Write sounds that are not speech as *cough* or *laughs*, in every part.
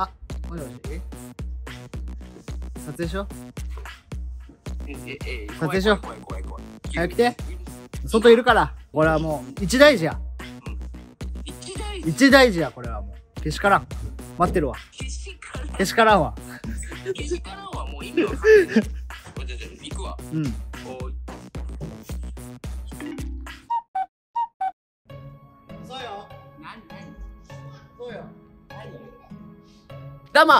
あもしもし？撮影しよえええ撮影しよう。早く来て。う外いるから。これはもう一大事や。一台一大事やこれはもう。けしからん。待ってるわ。けしからん。わ。けしからんはもう意味わかんない。*laughs* 行くわ。うんどうも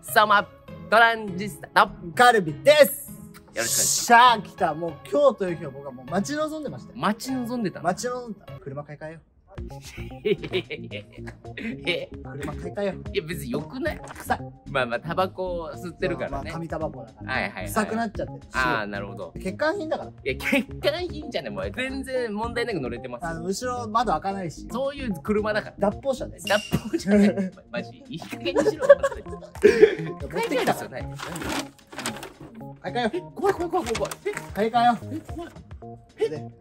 サマトランジスタのカルビです。よろしくお願いします。しゃあ来た。もう今日という日を僕はもう待ち望んでましたよ待ち望んでたの待ち望んだ。車買い替えよえう車買い替えよ。ういや別によくない？臭いまあまあタバコ吸ってるからね。まあ紙タバコだから、はいはいはい臭くなっちゃってる。しああなるほど。欠陥品だから。いや欠陥品じゃねもう全然問題なく乗れてますあの後ろ窓開かないし。そういう車だから。脱法車です。脱法じゃない。*laughs* マジいい加減にしろ。買い替えですよね買い替えよえ怖い怖い怖い怖い。う買い替えよえ怖い。う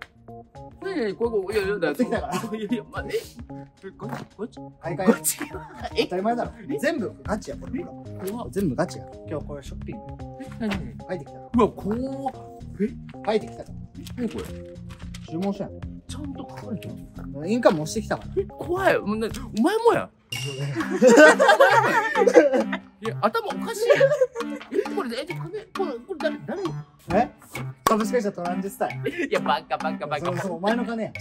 でえ怖い怖いいやいやだってきたからいやいやまあええこっちこっち買い替え当たり前だろ全部ガチやこれほら怖っ全部ガチや今日これショッピングえ何何入ってきたうわ怖っ入ってきたか何これ注文したちゃんと書かれてるの印鑑も押してきたからえ怖いもうなお前もやいや頭おかしいえこれえこれこれ誰誰え？株式会社トランジスタやいやバカバカバカ。そうそうお前の金。や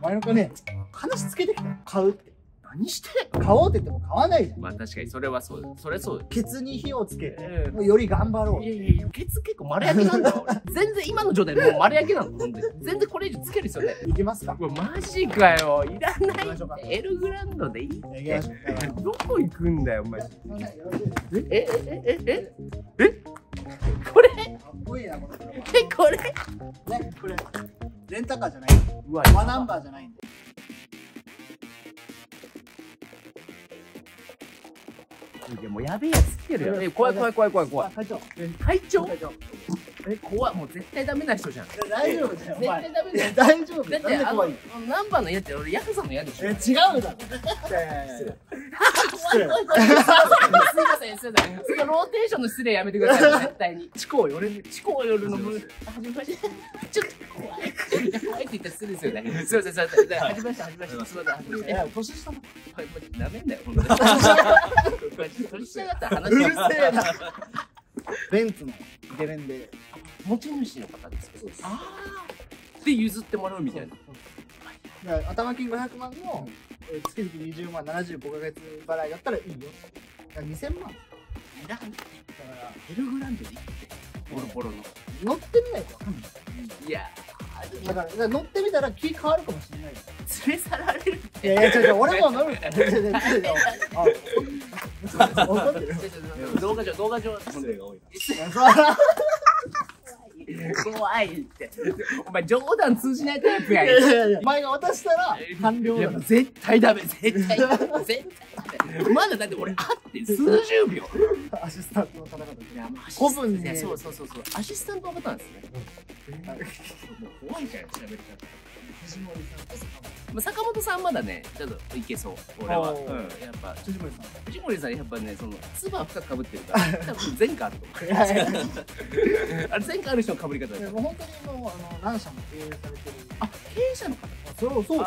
お前の金。や話つけてきた。よ買うって何して買おうって言っても買わないじゃん。まあ確かにそれはそうだそれそう。だケツに火をつけてえもうより頑張ろう。いやいやいやケツ結構丸焼きなんだわ俺。*laughs* 全然今の状態でもう丸焼きなのほんで。全然これ以上つける必要ない。行きますか。うわマジかよ。いらないエルグランドでいいどこ行くんだよマジすいませんよろしいですかええええええこれ？かっこいいなこの車ねえこれ？これ。レンタカーじゃない。うわワナンバーじゃないんでやもうやべえやつ来てるよえ怖い怖い怖い怖い怖い。あ会長。会長？え怖い。もう絶対ダメな人じゃん。絶大丈夫だよお前。対ダメだよ。大丈夫。だってあのナンバーの嫌って俺ヤクザの嫌でしょ。え違うだろ。*laughs* 怖い怖い怖い。すいませんすいません。そのローテーションの失礼やめてください絶対に。地高夜る地高夜の分始めましたちょっとや怖いって言ったら失礼ですよねすいませんすいませんじゃあ始めました始めましたすいません始めましたいや年下のはいマジなめんなよ、ほんとに。マジ取り下がったら話うるせえなベンツのゲレンデ持ち主の方ですよ。ああ。で、譲ってもらうみたいな。頭金500万のえー月々20万75ヶ月払いだったらいいよだから2000万だかいらん。らヘルグランドで行って。ボロボロの。乗ってみないと分かんないいやだから乗ってみたら気変わるかもしれない、連れ去られるって。い。やい。や違う違う俺も乗るから違う違う違う違うあ怒ってる動画上、動画上。失礼が多い。怖い。って。お前、冗談通じない。タイプやん。い。やい。やお前が渡したら完了だ絶対ダメ、絶対、絶対ダメ。まだだって俺、会って数十秒。アシスタントの方々い。や、もうアシス古文にい。やそうそうそうそう。アシスタントの方なんですね。*laughs* もう怖いじゃん、喋り方。藤森さんと坂本さんまだね、ちょっといけそう、俺は。うん、やっぱ、本藤森さん。藤森さんやっぱね、その、つば深くかぶってるから、*laughs* 多分前科あると思う。*laughs* あれ前科ある人のかぶり方だもう。本当にもうあの何社も経営されてるあ、経営者の方そうそう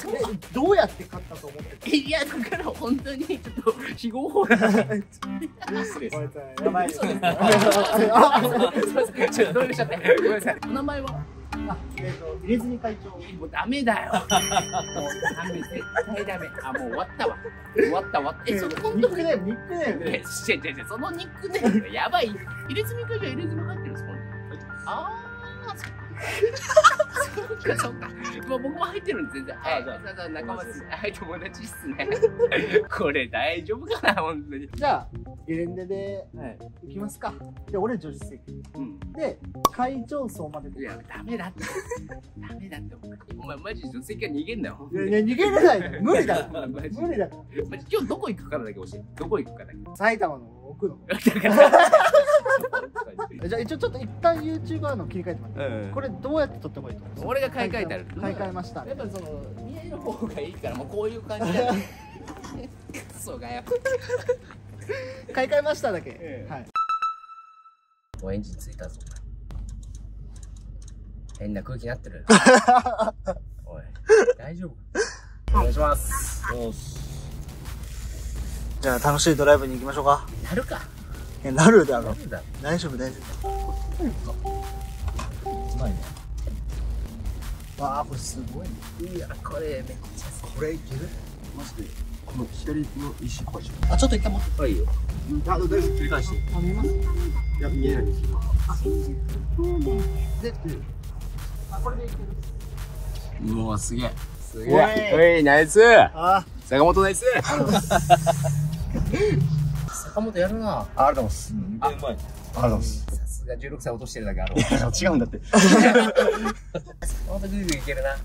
そうどうやって買ったと思っていや、だから本当に、ちょっと、非合法な。失礼たこいつやばい嘘ですすいません、ちょっと動揺しちゃって。ごめんなさい。お名前はあえっーと入れ墨会長もうダメだよ。もうダメ、絶対ダメ。あ、もう終わったわ。終わった終わった。え、その本当ニックネームニックネームえ、違う違う違う、そのニックネームやばい。入れ墨会長入れ墨入ってるんですかああ、そっか。*laughs* そっか、そっか。もう僕も入ってるんで全然。はい、じゃあさあ仲間です。はい、友達っすね。*laughs* これ大丈夫かな、本当に。じゃあゲレンデではい。行きますかで俺助手席うん。で会長層までいや、ダメだって。*laughs* ダメだって。お前、マジ助手席から逃げんなよ。いやいや逃げれないよ無理だ無理だかマジ今日どこ行くからだけ教えて。どこ行くかだけ。ら埼玉の奥の？だから。え *laughs* じゃあ一応ちょっと一旦 YouTuber の切り替えてもらってうん。これどうやって撮ってもいいと思う俺が買い替えてある。買い替えました。やっぱその見える方がいいからもうこういう感じだソがよ。買い替えましただけ、ええはい。もうエンジンついたぞ。変な空気になってる。*laughs* おい、大丈夫お願いします。じゃあ楽しいドライブに行きましょうかなるか。いやなるだろなんだ。大丈夫大丈うまいね。夫わあこれすごいねいや、これめっちゃこれいける？マジで。この左の石壊しちあちょっと一回持って。はいよ。あ、大丈夫。繰り返して。あ見ます？いや、見えないんですよ。であこれでいけるもうすげえ。すげえおい、ナイスあ坂本ナイス *laughs* *laughs* 坂本やるな。あ、ありがとうございます。うん、うまい。ありがとうございます。さすが16歳落としてるだけある。違うんだって。坂本グイグイいけるな。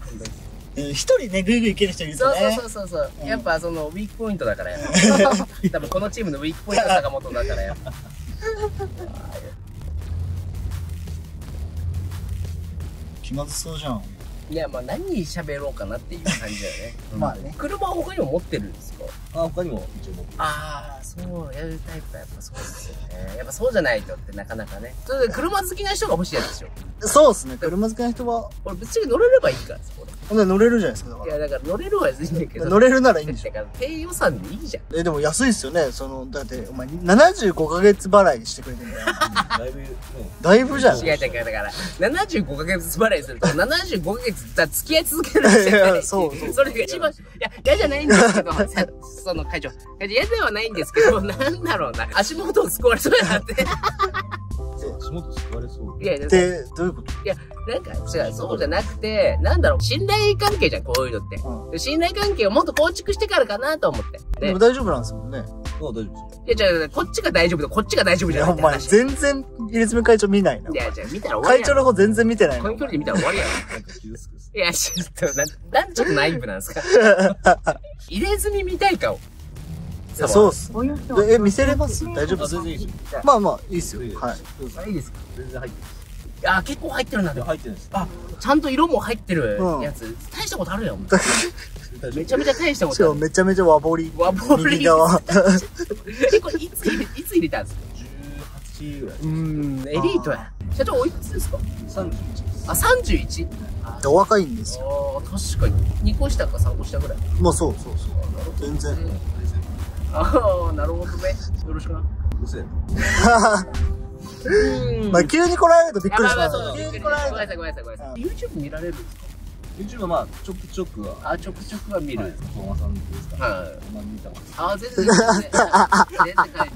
えー一人ねグイグイいける人いるとねそうそうそうそう。やっぱそのウィークポイントだからや。*laughs* 多分このチームのウィークポイントは坂本だからや。気まずそうじゃんいや、まあ何喋ろうかなっていう感じだよね。まあね車は他にも持ってるんですかあ、他にも一応持ってああ、そう、やるタイプはやっぱそうですよね。やっぱそうじゃないとってなかなかね。それで車好きな人が欲しいやつでしょ。そうっすね車好きな人は俺別に乗れればいいから、そこで。ほんで乗れるじゃないですかだかいや、だから乗れるはいいんだけど。ら乗れるならいいんでしょだから低予算でいいじゃん。えでも安いっすよねそのだってお前75ヶ月払いしてくれてんだよだいぶね、だいぶじゃん違う違う、だから、75ヶ月払いすると、75ヶ月だ付き合い続けるんじゃないいやそうそうそれが一番、いや、嫌じゃないんですけど、*laughs* さその会長、嫌ではないんですけど、*laughs* なんだろうな、足元を救われそうやなって。足元救われそう。いや、でどういうこと？いや、なんか違う、そうじゃなくて、なんだろう、信頼関係じゃん、こういうのって。うで信頼関係をもっと構築してからかなと思って。ででも、大丈夫なんですもんねあ、大丈夫ですいや、じゃあ、こっちが大丈夫だ、こっちが大丈夫いじゃないやお前全然入れ詰め会長見ないないや、じゃあ見たら終わりやろ。会長の方全然見てないのこの距離で見たら終わりやろ。なんか傷つくっす。いや、ちょっと、な、なんでちょっとナイーブなんですか？*laughs* 入れ墨見たいかを。そうっすでえ見せれます？大丈夫全然いいですよ。まあまあいいっすよいいですはいあ、いいですか？全然入ってあ、結構入ってるな、る。いや、でも。入ってるんです。あ、ちゃんと色も入ってるうんやつ。大したことあるよ。*laughs* めちゃめちゃ大したこしかとある。もめちゃめちゃ和彫り和彫り右側え、*laughs* これいつ入れ、いつ入れたんですか？18ぐらい。うーん、エリートや。社長おいくつですか？31です。あ、31? お若いんですよああ、確かに。2個下か3個下ぐらい。まあそうそうそう全然ああ、なるほどね。よろしくな。うるせえ。うんまあ急に来られるとびっくりしあますまあそう急に急に来られるごめんなさい、ごめんなさい、ごめんなさい。YouTube 見られるんですか？YouTube はまあ、ちょくちょくは。あ、ちょくちょくは見る。はい。本間さんですか？はい。ま見たあー、全然いいですね。全然会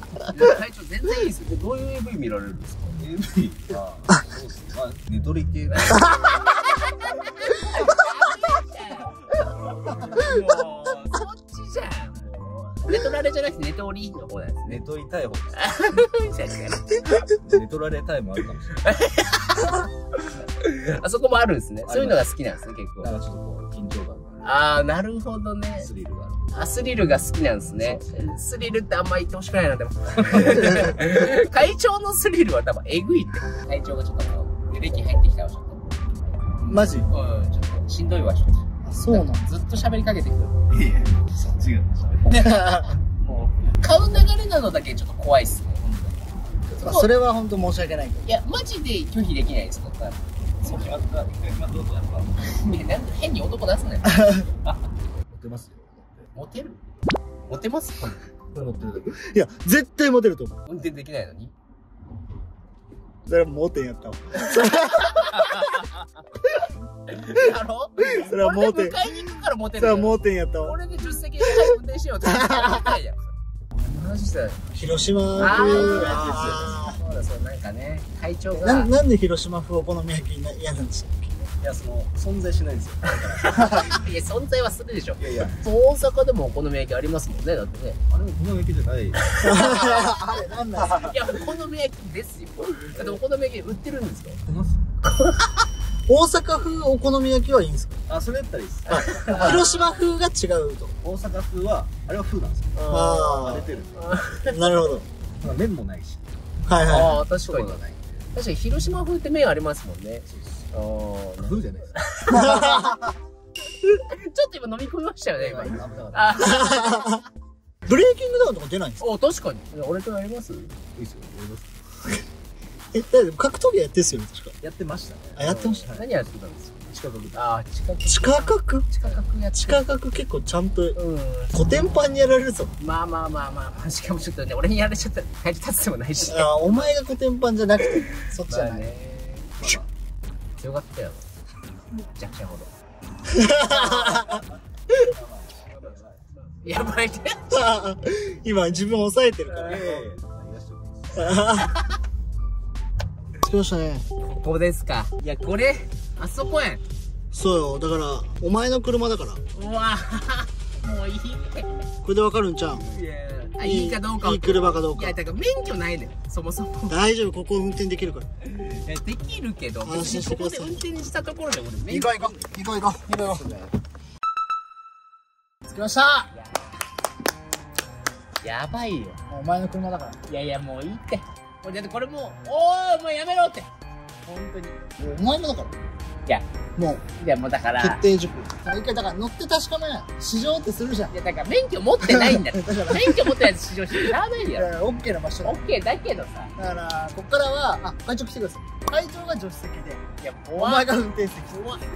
会長、全然いいですよ。どういう AV 見られるんですか？AV は、そうですね。まあ、ネトリ系。*laughs* もう、そっちじゃなくてネトリの方なんですね。ネトリ逮捕です。*laughs* ネトラレタイムあるかもしれない。*laughs* あそこもあるんですね。そういうのが好きなんですね、結構。なんかちょっとこう、緊張感があー、なるほどね。スリルがある。あ、スリルが好きなんですね。スリルってあんま言ってほしくないな、でも。*laughs* 会長のスリルは多分えぐいって。会長がちょっと歴入ってきたわ、ちょっマジ？と。うん、ちょっとしんどいわ、ちょっと。あそうなんずっと喋りかけてくる。いえ、そっちがもう、*laughs* 買う流れなのだけちょっと怖いっすね。まあそれは本当申し訳ないけどいや、マジで拒否できないです、僕は。そう、決まどうぞやっぱ。*laughs* いやなんで変に男出すなよ。持ってますよ。モテる？モテます？これ持ってる。いや絶対モテると思う運転できないのに？それは盲点やったわ *laughs* だろ？それは盲点俺迎えに行くからモテるよ。それは盲点やったわ俺で助手席で運転しようってマジで。広島あ風ーそうだそう、なんかね、会長が。ななんで広島風お好み焼きな嫌なんでしたっいや、その、存在しないんですよ。*laughs* いや、存在はするでしょ。いやいや、大阪でもお好み焼きありますもんね、だってね。あれもこの焼きじゃない。け *laughs* あれなんなんですか？いや、お好み焼きですよ。だってお好み焼き売ってるんですか？*laughs* 大阪風お好み焼きはいいんですか？あ、それやったらいいです。*laughs* 広島風が違うと大阪風は、あれは風なんですよ。あ荒れてる。あ *laughs* なるほどまあ麺もないし。はいはいああ、確かに。がない。確かに広島風って麺ありますもんね。そうです。ああ、風じゃないです。*laughs* ちょっと今飲み込みましたよね、今。危なかった。あブレーキ出ないんですか？お確かに俺とやります？いいっすよやりますえだって格闘技やってんすよね確か。やってましたね。あやってました何やってたんですか？近くああ近く。地下角？近くやって地下角結構ちゃんとうん。コテンパンにやられるぞまあまあまあまあ。しかもちょっとね俺にやられちゃったら会社立つでもないし。あお前がコテンパンじゃなくてそっちじゃない、強かったよ。弱者ほど。*laughs* やばいね。*laughs* 今自分を抑えてるから *laughs* 着きましたね。ここですか。いやこれあそこやん。そうよ。だからお前の車だから。うわ *laughs* もういいってこれでわかるんちゃう？んいやあいいかどうか。いい車かどうか。いやだから免許ないねん。そもそも。大丈夫？ここ運転できるから。いやできるけど安心してください。ここで運転したところで俺免行こう行こう行こう。行こう行こう着きました。やばいよ。お前の車だから。いやいやもういいってこれだってこれもうおーお前やめろって。本当に。いお前もだから。やもう。いやもうだから。決定事項一回だから乗って確かめ。ない試乗ってするじゃん。いやだから免許持ってないんだ *laughs* だから。免許持ってないやつ試乗してやばいよいやオッケーな場所だ。オッケーだけどさ。だからこっからはあ会長来てください。会長が助手席で。いやお前が運転席。怖い。大丈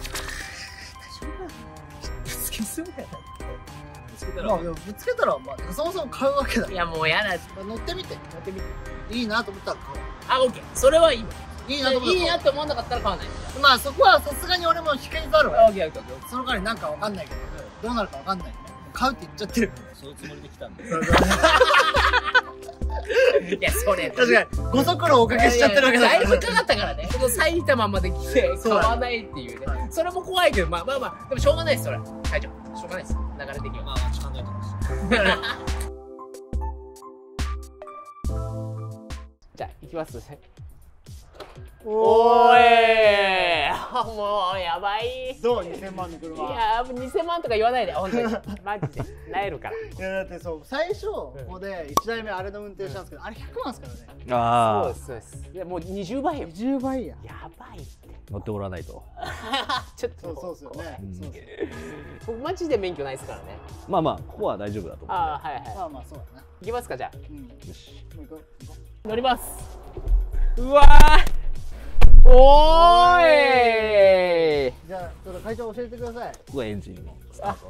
夫ぶつけすぎだよ。ぶつけたまあぶつけたらまあそもそも買うわけだいやもうやだ。乗ってみて。やってみて。いいなと思ったら買あオッケー。それはいい。いいなと思ったらいいな買って思わなかったら買わない。まあそこはさすがに俺も引けざるオわッケーオッケーオッケその代わりなんかわかんないけどどうなるかわかんない買うって言っちゃってるそういうつもりで来たんだ *laughs* いやそれ。確かに。ご足労おかけしちゃってるわけだだいぶかかかったからね。この埼玉まで来て買わないっていうね。それも怖いけどまあまあまあでもしょうがないですそれ会長しょうがないです流れ的にはまあ考えてます *laughs* じゃあいきます。おーい。もうやばい。どう？2000万のい車やー2000万とか言わないで本当に。マジで。なえるから。いやだってそう最初ここで1台目あれの運転したんですけどあれ100万ですからね。そうあですそうです。いやもう20倍よ。20倍や。やばいって。あ乗っておらないと。*laughs* ちょっと。そうそうっすよね。うんそうっすよ僕マジで免許ないですからね。まあまあここは大丈夫だと思う。ああはいはい。まあまあそうだな。行きますかじゃあ。うん。よし。もう行こう。行こ乗ります。うわーおーい。うじゃあちょっと会長教えてください。ここがエンジンの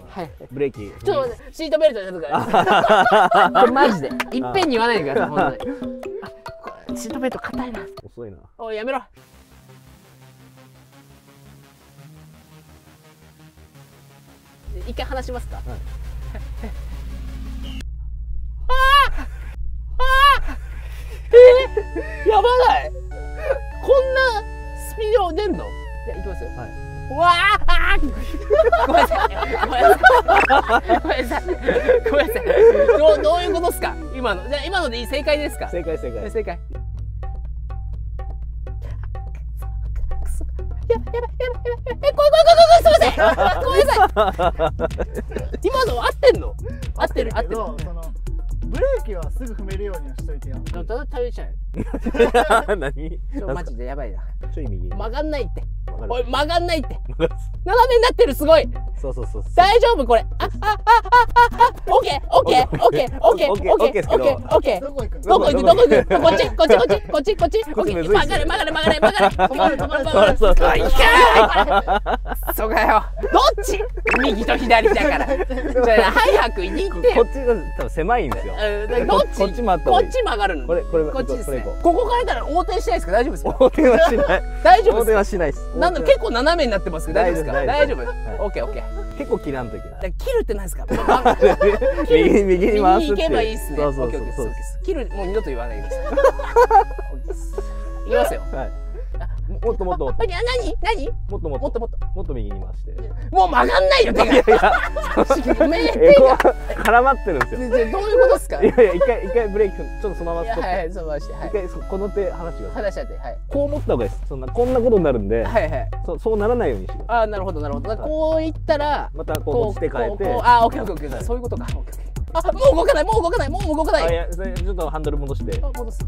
はい。ブレーキ。ちょっと待ってシートベルトやってください。これマジで。いっぺんに言わないでください本当にシートベルト硬いな。遅いなおいやめろ。一回話しますか、はい。あーあー。えー、やばないスピード出るの？いやいきますよ。はい。うわあごめんなさい。ごめんなさい。ごめんなさい。ごめんなさい。どうどういうことですか？今の。じゃあ今のでいい正解ですか？正解正解。正解。やばいやばいやばいやばいえ怖い怖い怖い怖いすいませんごめんなさい今の合ってんの合ってる合ってるそのブレーキはすぐ踏めるようにはしといてよただ食べちゃう何マジでやばいなちょい。右曲がんないって。おい曲がんないって。斜めになってるすごい。そうそうそう大丈夫これ。あああああオッケーオッケーオッケーオッケーオッケーオッケーオッケーどこ行く？どこ行く？どこ行く？こっちこっちこっちこっちこっち。オッケ曲がれ曲がれ曲がれ曲がれ *laughs* 止まる *laughs* そかよ。どっち？右と左だから。じゃあ早く行ってこっちが多分狭いんですよどっちこっち回っこっち曲がるのこれこれこっちですねこここからだら横転しないですか大丈夫ですか横転はしない大丈夫ですか横転はしないですなんだ結構斜めになってますけど大丈夫ですか大丈夫大丈夫はいオッケーオッケー結構切らんといけな切るって何ですか右右に回すって右に行けばいいっすねそうそうオッケーオッケーそう切るもう二度と言わないでくださいオッケーですいきますよはいもっともっともっと。何？何？もっともっと。もっともっと。もっと右に回して。もう曲がんないよ手が。いやいや。エコが絡まってるんですよ。どういうことですか？いやいや一回一回ブレーキちょっとそのままストップ。いやはいはいそうましてはい。一回そこの手離してください話し合ってはい。こう持った方がいいです。そんなこんなことになるんで。はいはい。そうそうならないようにしてくださいああなるほどなるほど。こういったらまたこう持ち手変えて。あーオッケーオッケーオッケー。そういうことか。あもう動かないもう動かないもう動かない。あいやちょっとハンドル戻して。あ戻す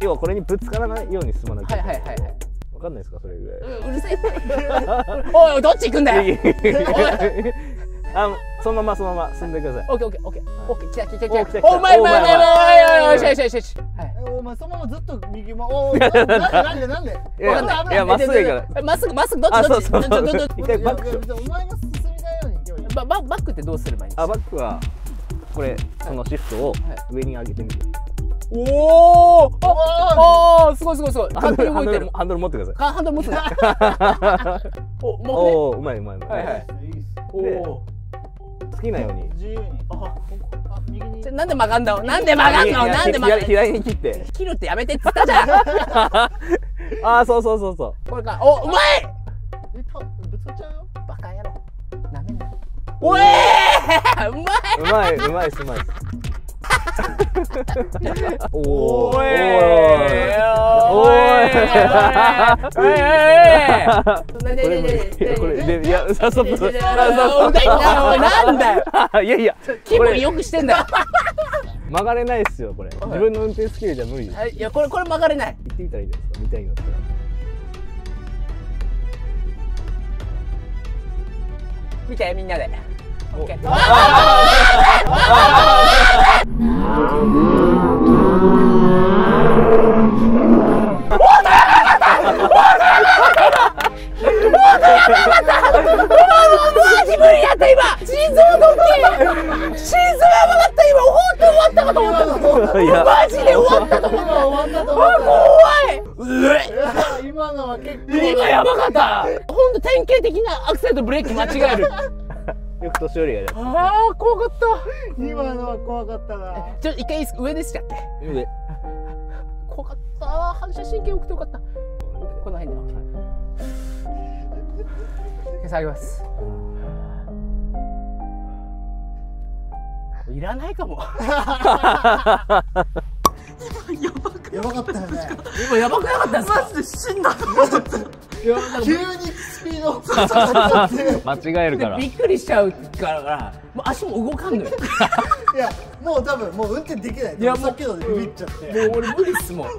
要はこれにぶつからないように進まなきゃはいはいはいはい。わかんないですかそれぐらい。うんうるせえ。おいおいどっち行くんだよ？あそのままそのまま進んでください。オッケーオッケーオッケー。オッケー来た来た来た。お来た来た。お前前前前お前よしよしよしよしはいえお前そのままずっと右もおおなんでなんでなんでいや危ない危ないいやまっすぐやからえまっすぐまっすぐどっちあどっちそうそうどっちどっちどっち一回バックいやいやお前が進みたいように行けばいいバババックってどうすればいいんですあかバックはこれそのシフトを上に上げてみておおああすごいすごいすごい。ハン勝手に動いてる。ハンドル持ってください。かハンドル持つな。*laughs* おもうおおうまいうまいうまい、はいはい。いいっすお好きなように。自由に。ああ右に。ちょなんで曲がんだなんで曲がんのなんで曲がん左左に切って。切るってやめてっつったじゃん。*laughs* ああそうそうそうそう。これか。おうまい！えたぶつかっちゃうよ。バカ野郎。なめんなおえー！うまい！うまいうまいうまいおおおい。おい。おい。おいこれい。やさそっとさなんだよ。いやいや。気分よくしてんだよ。曲がれないっすよこれ。自分の運転スキルじゃ無理ですいやこれこれ曲がれない。行ってみたらいいですか？見たいんだったら。見てみんなでオッケーマジ無理やった今心臓ドッキリ心臓やばかった今本当に終わったかと思ったいやマジで終わったと思った終わったと思った怖い今のは結構今やばかった本当典型的なアクセルとブレーキ間違えるよく年寄りがやるああ怖かった。今のは怖かったな。ちょっと一回上でしちゃって上。怖かった。反射神経多くてよかった。この辺で。OK 下げます。いらないかも *laughs* やばかったよね今やばくなかったんですか？マジで死んだと思った急にスピード *laughs* 間違えるからびっくりしちゃうからもう足も動かんのよいやもう多分もう運転できないいやもうさっきのでビビっちゃってもう俺無理っすもん。い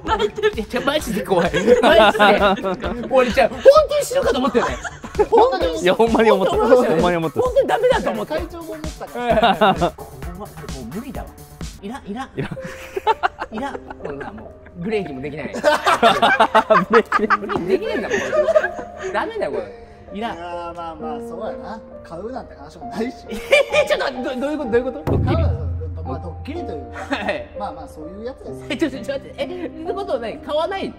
やマジで怖い。マジで。俺じゃあ本当に死ぬかと思ったよね。本当にいやほんまに思った本当にほんまに思った本当にダメだと思った。会長も思ったからもう無理だわ。いらんいらん。いらん。いらん。こんなもうブレーキもできない。*laughs* ブレーキできないんだもん。ダメだよこれ。いらん。いやーまあまあそうやな買うなんて話もないし *laughs* えちょっとどどういうことどういうこと？まあドッキリというかはい。まあまあそういうやつですえちょちょちょ待って。えってことはね買わない？うん。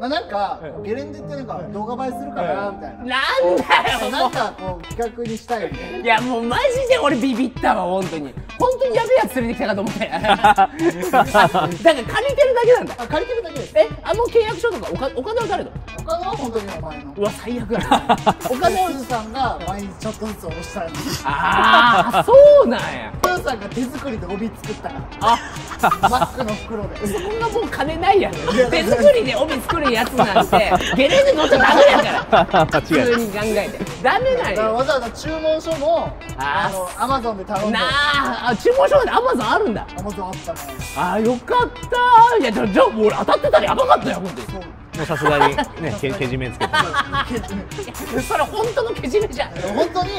まあなんかゲレンデってなんか動画映えするかなみたいな。なんだよ。なんかこう企画にしたいみたいな。いやもうマジで俺ビビったわ本当に。本当にやべえやつ連れてきたかと思って。*laughs* だから借りてるだけなんだ。あ借りてるだけです。えあの契約書とかおかお金は誰の？お金は本当にお前の。うわ最悪だ。*laughs* お金をスーさんが毎日ちょっとずつ下ろしたああそうなんや。ーさんが手作りで帯作ったから。あ。マックの袋で。そんなもう金ないやん手作りで帯作るやつなんて *laughs* ゲレンデ乗っちゃダメだから。間普通に考えて。ダメなんよだからわざわざ注文書もあのアマゾンで頼んで。なああ注文書までアマゾンあるんだ。アマゾンあったねあーよかったいやじゃあじゃあもう俺当たってたらやばかったよ本当に。そうもうさすがにねけ *laughs* けじめつけて。それ本当のけじめじゃん。本当に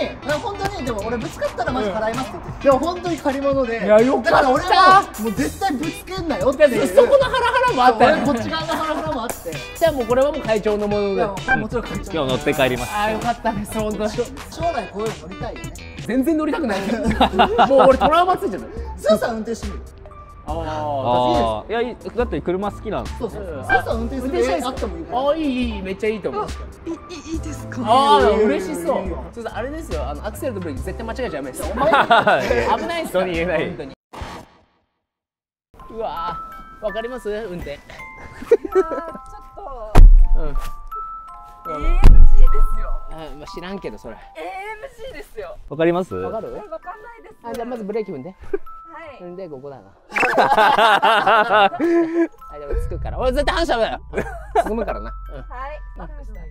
本当にでも俺ぶつかったらマジ払いますって。言ってでも本当に借り物で。いやよかった。だから俺ももう絶対ぶつけんなよって。いうそこのハラハラもあったよ。俺こっち側のハラハラもあって。じゃあもうこれはもう会長のもので。いやもちろん会長今日乗って帰ります。ああよかったです本当将来こういうの乗りたいよね。全然乗りたくない。*laughs* もう俺トラウマついちゃった。スーさん運転してみる？あああいやいだって車好きなんですそうそう運転あってもいいああいいいいめっちゃいいと思う。いいいいですか？ああ嬉しそう。そうそうあれですよ。あのアクセルとブレーキ絶対間違えちゃダメです。危ないですから人に言えない。本当に。うわー。わかります？運転。ちょっと。うん。AMG ですよ。あ、まあ、知らんけどそれ。AMG ですよ。わかります？わかる？わかんないです。あじゃあまずブレーキ踏んではい。でここだな。あ *laughs* でもつくから。俺絶対反射だよ進むからな、うん、はい。バックしたい。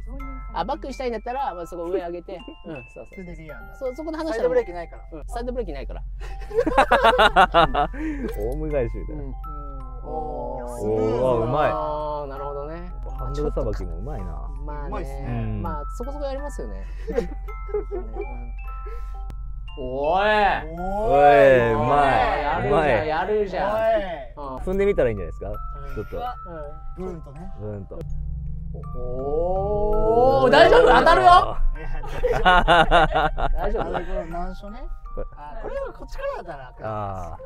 あバックしたいんだったら、まあ、そこ上上げて。*laughs* うんそうそう。そうそこで話したらサイドブレーキないから。うん、サイドブレーキないから、*laughs* オウム返しみたいな、おおーうまい。ああなるほどね。ハンドルさばきもうまいな。まあそこそこやりますよね、うんおい。おおい、ーうまい。やるじゃんうまい。やるじゃん。踏んでみたらいいんじゃないですか？ちょっと。いブーンとね。ブーンと。おお大丈夫？当たるよ。大丈夫。*laughs* これ難所ね。あこれはこっちからだったらあ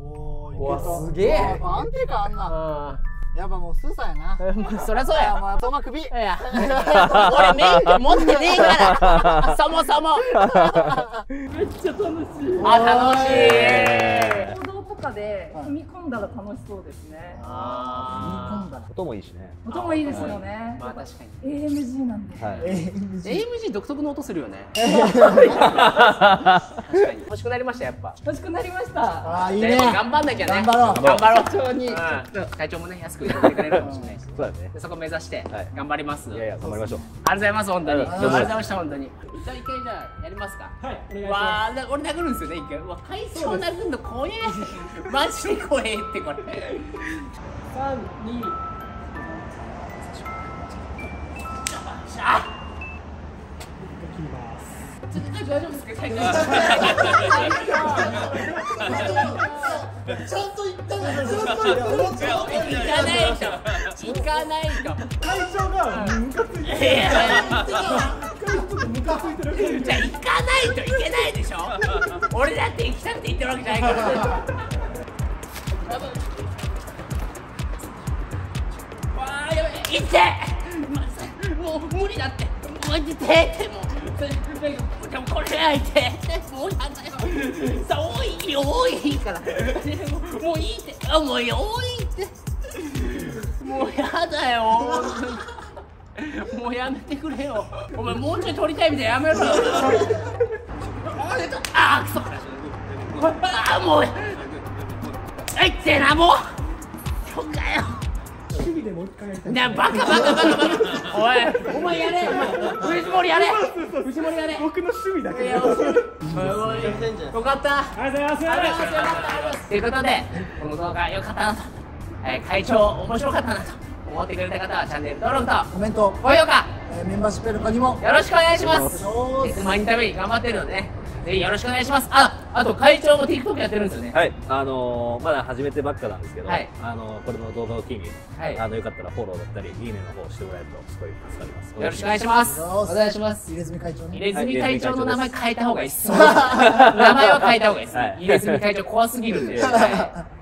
おーうわいけそう。すげえ。安定感あんなやっぱもうスーさんやな。うんそりゃそうや。もう頭首。いや。*laughs* 俺免許持ってねえから。*laughs* そもそも。*laughs* めっちゃ楽しい。あ楽しいで踏み込んだら楽しそうですね。あー音もいいしね。音もいいですよねー。まあ確かに AMG なんで。はい。AMG 独特の音するよね *laughs* 確かに欲しくなりましたやっぱ欲しくなりました。あーいいね頑張んなきゃね頑張ろう頑張ろう会長にうん会長もね安く言ってくれるかもしれないしそうだね。でそこ目指してはい頑張りますいやいや、頑張りましょう。ありがとうございます、本当に。ありがとうございました、本当に。じゃあ、一回じゃあ、やりますか。はい、お願いします。わあ、な俺殴るんですよね、一回。うわ、会長殴るの怖え。*laughs* *laughs* マジで怖えって、これ。三、二。あちょっと大丈夫ですか？会長ちゃんと言ったのちゃんと行か？ないと行か？ないと会長がムカついてるいやいやムカついてるじゃ行か？ないといけないでしょ俺だって行きたくて行ってるわけじゃないか？らあやばいもう無理だって。もやだよさ多いよ多いからもういいって。あもう多いって。もうやだよもうやめてくれよ。お前もうちょい撮りたいみたいやめろ。よあーくそあーもうあ *laughs* いってえなもうそうかよ。趣味でもう一回やりたい。なバカバカバカバカ。おいお前やれ。お前藤森やれ。藤森やれ。僕の趣味だけいやよかったありがとうございます。ありがとうございます。ということでこの動画良かったなと、えー会長面白かったなと。思ってくれた方はチャンネル登録と。コメント、高評価。えーメンバーシップへの加入も。よろしくお願いします。いします。100万人ために頑張ってるのでね。ぜひよろしくお願いします。ああと会長も TikTok やってるんですよね。はい、あのー、まだ始めてばっかなんですけど、はい。あのー、これの動画を機に、はい。あのよかったらフォローだったり、いいねの方してもらえるとすごい助かります。よろしくお願いします。おお願いします。入れ墨会長ね入れ墨会長の名前変えた方がいいっす。*laughs* 名前は変えた方がいいっす、はい。入れ墨会長怖すぎるんで、は *laughs* い